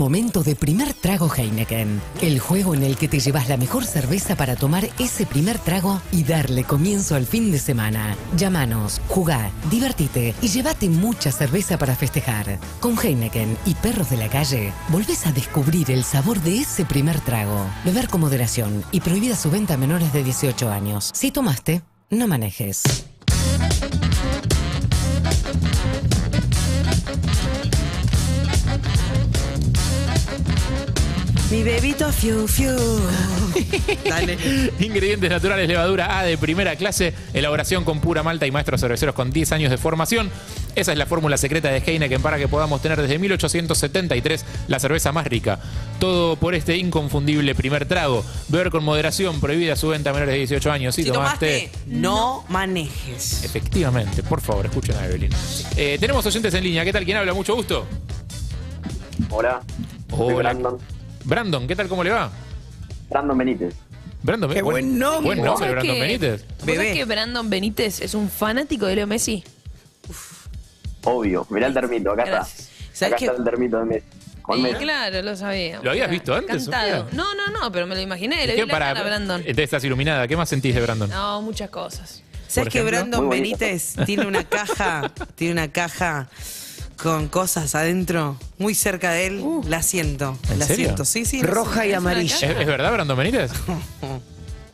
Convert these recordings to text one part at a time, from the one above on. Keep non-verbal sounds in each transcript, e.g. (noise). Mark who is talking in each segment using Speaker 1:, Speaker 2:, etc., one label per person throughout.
Speaker 1: Momento de primer trago Heineken. El juego en el que te llevas la mejor cerveza para tomar ese primer trago y darle comienzo al fin de semana. Llámanos, jugá, divertite y llévate mucha cerveza para festejar. Con Heineken y Perros de la Calle, volvés a descubrir el sabor de ese primer trago. Beber con moderación y prohibida su venta a menores de 18 años. Si tomaste, no manejes.
Speaker 2: Mi bebito fiu fiu. (laughs) Dale.
Speaker 3: Ingredientes naturales, levadura A de primera clase, elaboración con pura malta y maestros cerveceros con 10 años de formación. Esa es la fórmula secreta de Heineken para que podamos tener desde 1873 la cerveza más rica. Todo por este inconfundible primer trago. Beber con moderación, prohibida su venta a menores de 18 años. Si,
Speaker 2: Si tomaste, no manejes.
Speaker 3: Efectivamente, por favor, escuchen a Evelyn. Eh, tenemos oyentes en línea. ¿Qué tal? ¿Quién habla? Mucho gusto.
Speaker 4: Hola. Soy
Speaker 3: Hola.
Speaker 4: Brandon.
Speaker 3: ¿qué tal? ¿Cómo le va?
Speaker 4: Brandon Benítez.
Speaker 3: Brandon,
Speaker 2: Qué buen nombre.
Speaker 3: Buen nombre,
Speaker 5: ¿Sabes
Speaker 3: Brandon
Speaker 5: que-
Speaker 3: Benítez.
Speaker 5: ¿Vos
Speaker 2: Bebé.
Speaker 5: sabés que Brandon Benítez es un fanático de Leo Messi?
Speaker 4: Obvio. Mirá el termito. Acá
Speaker 5: Gracias.
Speaker 4: está.
Speaker 2: ¿Sabes
Speaker 4: Acá
Speaker 2: qué?
Speaker 4: está el termito de Messi. Con
Speaker 5: Sí,
Speaker 4: Messi.
Speaker 5: claro, lo sabía.
Speaker 3: ¿Lo habías visto antes,
Speaker 5: Cantado.
Speaker 3: Sofía?
Speaker 5: No, no, no, pero me lo imaginé. Le
Speaker 3: ¿Qué
Speaker 5: vi la
Speaker 3: para-
Speaker 5: cara a Brandon.
Speaker 3: Entonces estás iluminada. ¿Qué más sentís de Brandon?
Speaker 5: No, muchas cosas.
Speaker 2: ¿Sabes
Speaker 3: Por
Speaker 2: que
Speaker 3: ejemplo?
Speaker 2: Brandon
Speaker 4: Muy bonito.
Speaker 2: Benítez tiene una caja, (laughs) tiene una caja con cosas adentro, muy cerca de él? La siento,
Speaker 3: ¿En
Speaker 2: la
Speaker 3: serio?
Speaker 2: siento. Sí, sí.
Speaker 6: Roja y
Speaker 5: ¿Es una
Speaker 6: amarilla.
Speaker 3: ¿Es, es verdad, Brandon Benítez? (laughs)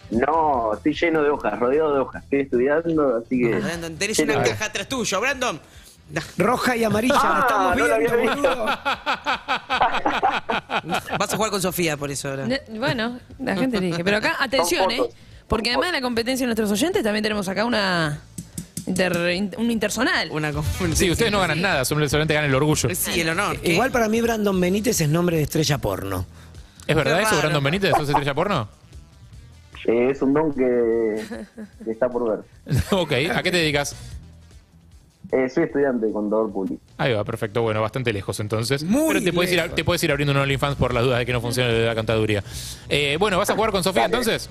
Speaker 4: No, estoy lleno de hojas, rodeado de hojas. Estoy estudiando, así que.
Speaker 2: siento. Brandon, tenés una caja atrás tuyo, Brandon.
Speaker 6: Roja y amarilla, la
Speaker 4: Ah,
Speaker 6: estamos
Speaker 4: no la
Speaker 6: viendo, boludo. (laughs)
Speaker 2: Vas a jugar con Sofía por eso ahora.
Speaker 5: Bueno, la gente elige. Pero acá, (laughs) atención, ¿eh? Porque además de la competencia de nuestros oyentes, también tenemos acá una. Inter- in- un intersonal.
Speaker 2: Una
Speaker 3: Sí, ustedes no ganan nada, solamente ganan el orgullo.
Speaker 2: Sí, el honor. ¿qué?
Speaker 6: Igual para mí Brandon Benítez es nombre de estrella porno.
Speaker 3: ¿Es verdad eso. Brandon Benítez? ¿Sos estrella porno?
Speaker 4: Eh, es un don que, que está por ver. (laughs)
Speaker 3: ok, ¿a qué te dedicas?
Speaker 4: Eh, soy estudiante de contador público.
Speaker 3: Ahí va, perfecto, bueno, bastante lejos entonces.
Speaker 6: Muy
Speaker 3: Pero te puedes, ir, te puedes ir abriendo un OnlyFans por las dudas de que no funcione la cantaduría. Eh, bueno, ¿vas a jugar con Sofía
Speaker 4: Dale.
Speaker 3: entonces?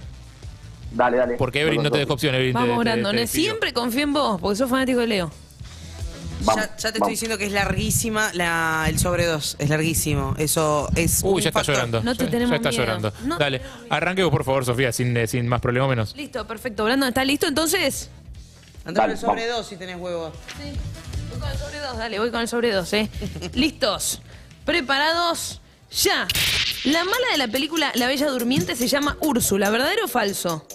Speaker 4: Dale, dale.
Speaker 3: Porque Evelyn no te dejó opción. Evelyn te-
Speaker 5: Vamos,
Speaker 3: te
Speaker 5: ¿eh? Siempre confío en vos, porque sos fanático de Leo.
Speaker 4: Vamos,
Speaker 2: ya, ya te estoy diciendo que es larguísima la, el sobre dos. Es larguísimo. Eso es.
Speaker 3: Uy,
Speaker 2: un
Speaker 3: ya está
Speaker 2: factor.
Speaker 3: llorando.
Speaker 5: No te
Speaker 3: Ya-
Speaker 5: tenemos
Speaker 3: Ya está
Speaker 5: miedo.
Speaker 3: llorando.
Speaker 5: No
Speaker 3: Dale,
Speaker 5: te tenemos
Speaker 3: arranquemos por favor, Sofía, sin, eh, sin más problema o menos.
Speaker 5: Listo, perfecto. Brandon, ¿estás listo entonces?
Speaker 2: Andá con el sobre
Speaker 4: vamos.
Speaker 2: dos si tenés huevos.
Speaker 5: Sí. Voy con el sobre dos, dale, voy con el sobre dos, ¿eh? (laughs) Listos. Preparados. Ya. La mala de la película La Bella Durmiente se llama Úrsula, ¿verdadero o falso?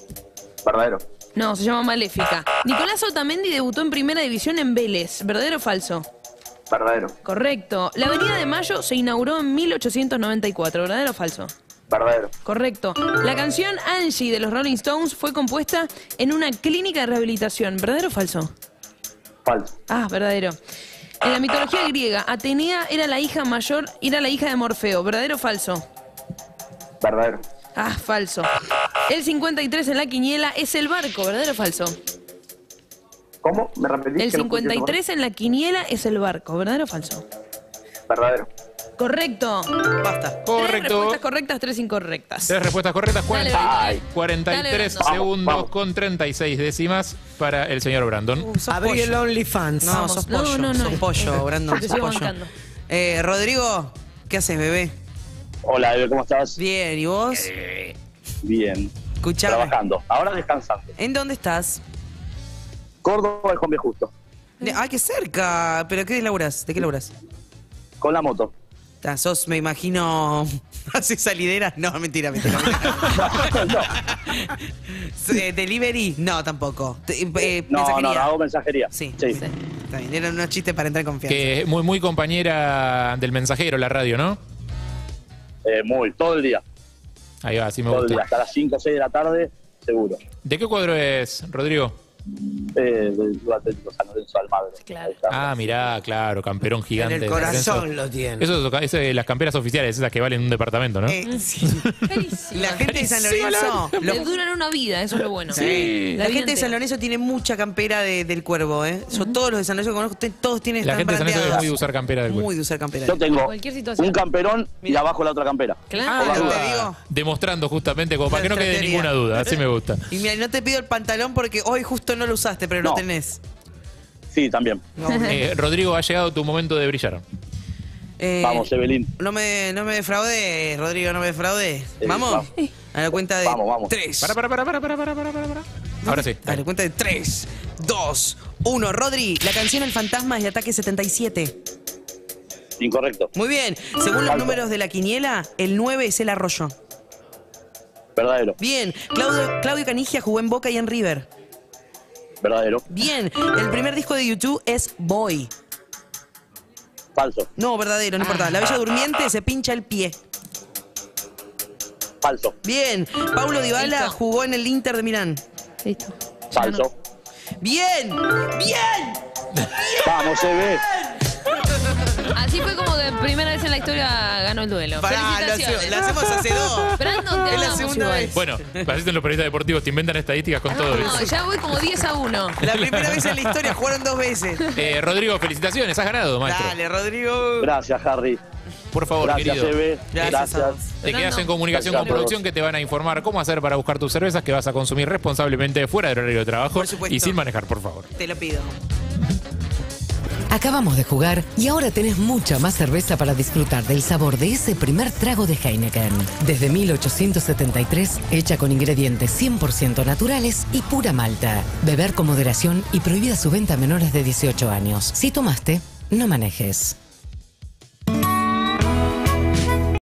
Speaker 4: Verdadero.
Speaker 5: No, se llama Maléfica. Nicolás Otamendi debutó en primera división en Vélez, ¿verdadero o falso?
Speaker 4: Verdadero.
Speaker 5: Correcto. La Avenida de Mayo se inauguró en 1894, ¿verdadero o falso?
Speaker 4: Verdadero.
Speaker 5: Correcto. La canción Angie de los Rolling Stones fue compuesta en una clínica de rehabilitación, ¿verdadero o falso?
Speaker 4: Falso.
Speaker 5: Ah, verdadero. En la mitología griega, Atenea era la hija mayor, era la hija de Morfeo, ¿verdadero o falso?
Speaker 4: Verdadero.
Speaker 5: Ah, falso. El 53 en la quiniela es el barco, ¿verdadero o falso?
Speaker 4: ¿Cómo? ¿Me repetís?
Speaker 5: El
Speaker 4: que no escuché tu
Speaker 5: 53 en la quiniela es el barco, ¿verdadero o falso?
Speaker 4: Verdadero.
Speaker 5: Correcto.
Speaker 2: Basta.
Speaker 5: Tres
Speaker 3: Correcto.
Speaker 5: respuestas correctas, tres incorrectas.
Speaker 3: Tres respuestas correctas,
Speaker 5: Dale,
Speaker 3: 40
Speaker 5: Brandon.
Speaker 3: 43
Speaker 5: Dale, Brandon.
Speaker 3: segundos
Speaker 4: Vamos, vamos.
Speaker 3: con 36 décimas para el señor Brandon.
Speaker 2: Uh, sos
Speaker 6: Abrí el. OnlyFans.
Speaker 2: No,
Speaker 5: Vamos.
Speaker 2: sos
Speaker 5: No,
Speaker 2: pollo.
Speaker 5: no, no.
Speaker 2: Sos pollo, Brandon.
Speaker 5: Te
Speaker 2: Sos
Speaker 5: sigo
Speaker 2: pollo.
Speaker 5: bancando.
Speaker 2: Eh, Rodrigo, ¿qué haces, bebé?
Speaker 7: Hola, Eve, ¿cómo estás?
Speaker 2: Bien, ¿y vos?
Speaker 7: Bien.
Speaker 2: Escuchame.
Speaker 7: Trabajando. Ahora descansando.
Speaker 2: ¿En dónde estás?
Speaker 7: Córdoba, el Juan B. Justo.
Speaker 2: ¡Ay, qué cerca! ¿Pero qué laburas? ¿De qué laburas?
Speaker 7: Con la moto.
Speaker 2: Ta, sos, me imagino, (laughs) ¿haces salideras? No, mentira, mentira. (laughs) Eh, ¿Delivery? No, tampoco. Eh,
Speaker 7: No, no,
Speaker 2: mensajería.
Speaker 7: no, hago mensajería.
Speaker 2: Sí,
Speaker 7: Sí.
Speaker 2: sí. Está bien, eran unos chistes para entrar en confianza.
Speaker 3: Que es muy, muy compañera del mensajero, la radio, ¿no?
Speaker 7: Eh, muy, todo el día.
Speaker 3: Ahí va, así me
Speaker 7: Todo el día.
Speaker 3: gusta.
Speaker 7: Hasta las 5 o 6 de la tarde, seguro.
Speaker 3: ¿De qué cuadro es, Rodrigo?
Speaker 7: Eh, del Club Atlético San Lorenzo de Almagro.
Speaker 5: Claro.
Speaker 3: Ah, mirá, claro, camperón gigante.
Speaker 6: En el corazón lo tiene.
Speaker 3: Eso es, es de las camperas oficiales, esas que valen un departamento, ¿no?
Speaker 2: Eh, sí. (laughs) La gente de San Lorenzo.
Speaker 5: Le
Speaker 2: lo-
Speaker 5: duran una vida, eso es lo bueno.
Speaker 2: Sí. La, gente de San. Lorenzo tiene mucha campera de- del cuervo, ¿eh? Yo todos los de San Lorenzo que conozco, todos tienen
Speaker 3: La gente de San Lorenzo es muy de usar campera del
Speaker 2: Muy
Speaker 3: cuerpo.
Speaker 2: de usar campera.
Speaker 7: Yo tengo
Speaker 5: Cualquier situación.
Speaker 7: un camperón y
Speaker 2: Mira.
Speaker 7: abajo la otra campera.
Speaker 5: Claro.
Speaker 2: Ah, te digo.
Speaker 3: Demostrando justamente, como para que no quede
Speaker 2: teoría.
Speaker 3: ninguna duda, así me gusta.
Speaker 2: Y mira, no te pido el pantalón porque hoy justo no lo usaste, pero lo tenés.
Speaker 7: Sí, también.
Speaker 3: Eh, Rodrigo, ha llegado tu momento de brillar.
Speaker 2: Eh,
Speaker 7: vamos, Evelyn.
Speaker 2: No me, no me defraudes, Rodrigo, no me defraudes.
Speaker 7: Eh,
Speaker 2: ¿Vamos? A la cuenta de
Speaker 7: vamos, vamos.
Speaker 2: tres.
Speaker 3: Para, para, para, para, para, para, para, para. Ahora sí.
Speaker 2: A la cuenta de tres, dos, uno. Rodri, la canción El Fantasma es de Ataque 77.
Speaker 7: Incorrecto.
Speaker 2: Muy bien. Según los números de la quiniela, el 9 es el arroyo.
Speaker 7: Verdadero.
Speaker 2: Bien. Claudio, Claudio Canigia jugó en Boca y en River.
Speaker 7: Verdadero.
Speaker 2: Bien. El primer disco de YouTube es Boy.
Speaker 7: Falso.
Speaker 2: No, verdadero, no importa. La Bella Durmiente se pincha el pie.
Speaker 7: Falso.
Speaker 2: Bien. Paulo Dybala
Speaker 5: Listo.
Speaker 2: jugó en el Inter de Milán.
Speaker 5: Listo.
Speaker 7: Falso.
Speaker 2: Bien. Bien.
Speaker 7: Vamos, Eve.
Speaker 5: Así fue como de primera vez en la historia ganó el duelo.
Speaker 2: Pará, lo,
Speaker 5: Felicitaciones.
Speaker 2: hace- lo hacemos hace dos.
Speaker 5: Brandon, te
Speaker 2: Es la
Speaker 5: amamos
Speaker 2: segunda
Speaker 5: igual.
Speaker 2: vez.
Speaker 3: Bueno, parecen los periodistas deportivos, te inventan estadísticas con todo
Speaker 5: No,
Speaker 3: eso.
Speaker 5: ya voy como 10 a 1.
Speaker 2: La primera vez en la historia jugaron dos veces.
Speaker 3: Eh, Rodrigo, felicitaciones, has ganado, maestro.
Speaker 2: Dale, Rodrigo.
Speaker 7: Gracias, Harry.
Speaker 3: Por favor,
Speaker 7: Gracias,
Speaker 3: querido.
Speaker 7: Eve.
Speaker 2: Gracias a
Speaker 7: Gracias.
Speaker 2: vos.
Speaker 3: Te quedas en comunicación
Speaker 7: Gracias
Speaker 3: con
Speaker 7: todos.
Speaker 3: producción que te van a informar cómo hacer para buscar tus cervezas que vas a consumir responsablemente fuera del horario de trabajo
Speaker 2: Por supuesto.
Speaker 3: y sin manejar, por favor.
Speaker 2: Te lo pido.
Speaker 1: Acabamos de jugar y ahora tenés mucha más cerveza para disfrutar del sabor de ese primer trago de Heineken. Desde 1873, hecha con ingredientes 100% naturales y pura malta. Beber con moderación y prohibida su venta a menores de 18 años. Si tomaste, no manejes.